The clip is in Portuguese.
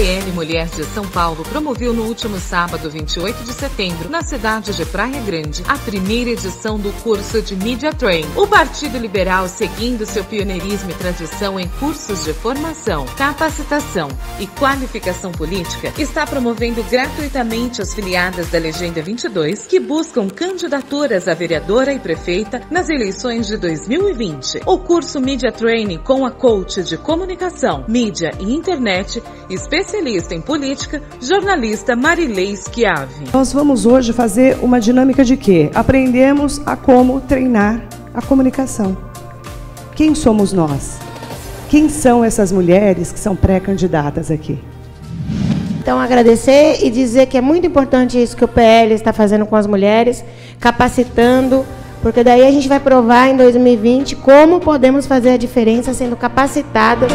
PL Mulher de São Paulo promoveu no último sábado, 28 de setembro, na cidade de Praia Grande, a primeira edição do curso de Media Train. O Partido Liberal, seguindo seu pioneirismo e tradição em cursos de formação, capacitação e qualificação política, está promovendo gratuitamente as filiadas da Legenda 22 que buscam candidaturas a vereadora e prefeita nas eleições de 2020. O curso Media Training com a coach de comunicação, mídia e internet, especialista em política, jornalista Marilei Schiave. Nós vamos hoje fazer uma dinâmica de quê? Aprendemos a como treinar a comunicação. Quem somos nós? Quem são essas mulheres que são pré-candidatas aqui? Então, agradecer e dizer que é muito importante isso que o PL está fazendo com as mulheres, capacitando, porque daí a gente vai provar em 2020 como podemos fazer a diferença sendo capacitadas.